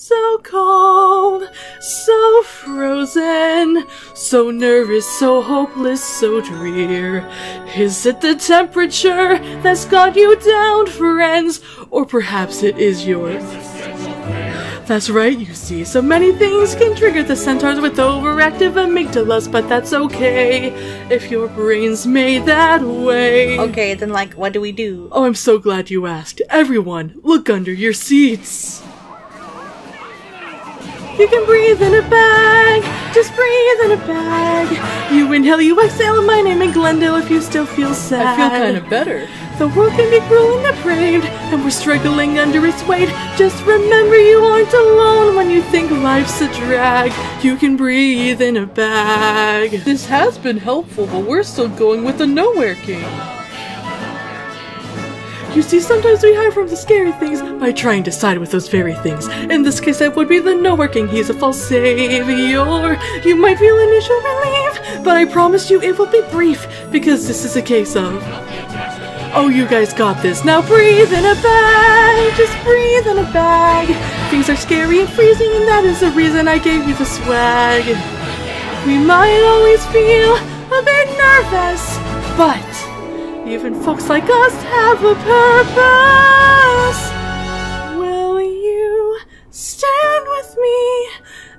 So cold, so frozen, so nervous, so hopeless, so drear. Is it the temperature that's got you down, friends? Or perhaps it is yours. That's right, you see. So many things can trigger the centaurs with overactive amygdalas, but that's okay if your brain's made that way. Okay, then, like, what do we do? Oh, I'm so glad you asked. Everyone, look under your seats. You can breathe in a bag, just breathe in a bag. You inhale, you exhale, my name is Glendale if you still feel sad. I feel kind of better. The world can be cruel and depraved, and we're struggling under its weight. Just remember you aren't alone when you think life's a drag. You can breathe in a bag. This has been helpful, but we're still going with the Nowhere King. You see, sometimes we hide from the scary things by trying to side with those very things. In this case, it would be the Nowhere King. He's a false savior. You might feel initial relief, but I promise you it will be brief because this is a case of. Oh, you guys got this. Now breathe in a bag. Just breathe in a bag. Things are scary and freezing, and that is the reason I gave you the swag. We might always feel a bit nervous, but even folks like us have a purpose. Will you stand with me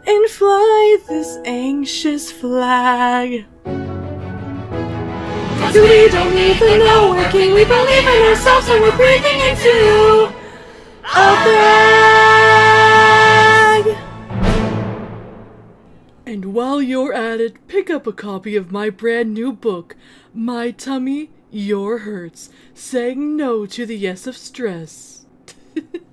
and fly this anxious flag? We don't need the Nowhere King, we believe in ourselves and we're breathing into a bag. And while you're at it, pick up a copy of my brand new book, My Tummy, your hurts, saying no to the yes of stress.